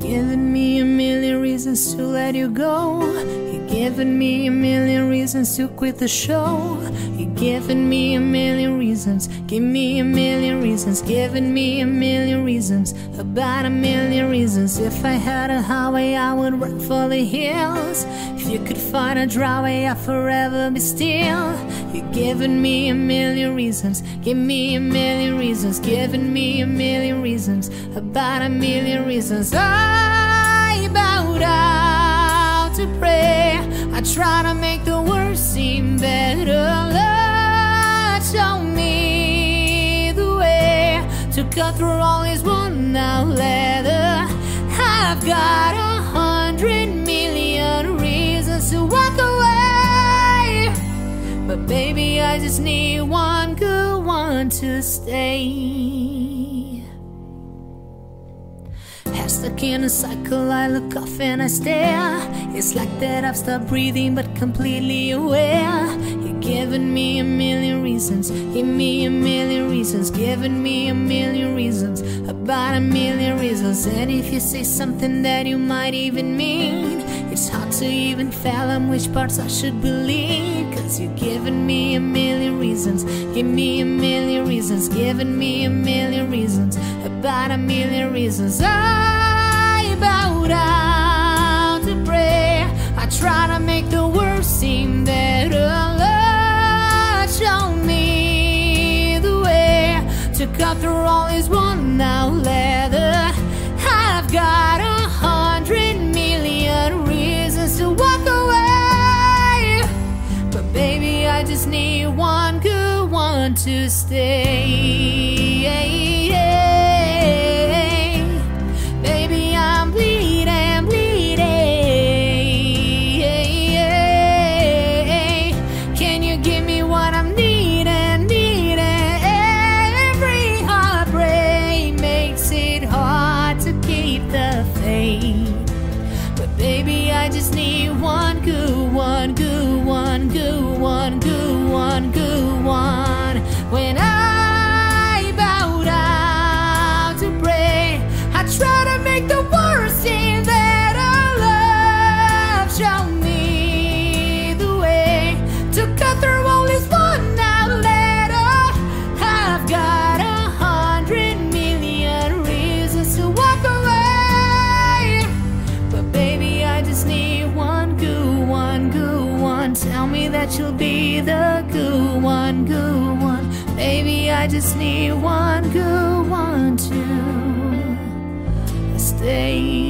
given me a million reasons to let you go. You're giving me a million reasons to quit the show. You're giving me a million reasons. Give me a million reasons. Giving me a million reasons. About a million reasons. If I had a highway, I would run for the hills. If you could find a dry way, I'd forever be still. You're giving me a million reasons. Give me a million reasons. Giving me a million reasons. About a million reasons. I bow down to pray. I try to make the worst seem better. Lord, show me the way to cut through all this worn out leather. I've got a hundred million reasons to walk away. But baby, I just need one good one to stay. Stuck in a cycle, I look off and I stare. It's like that I've stopped breathing but completely aware. You're giving me a million reasons, give me a million reasons, giving me a million reasons, about a million reasons. And if you say something that you might even mean, it's hard to even fathom which parts I should believe. Cause you're giving me a million reasons, give me a million reasons, giving me a million reasons, about a million reasons. I through all this worn out leather. I've got a hundred million reasons to walk away. But baby, I just need one good one to stay. Just need one good one, good one, good one, good one, good one. When I bow down to pray, I try to make the worst one. Tell me that you'll be the good one, good one. Baby, I just need one good one to stay.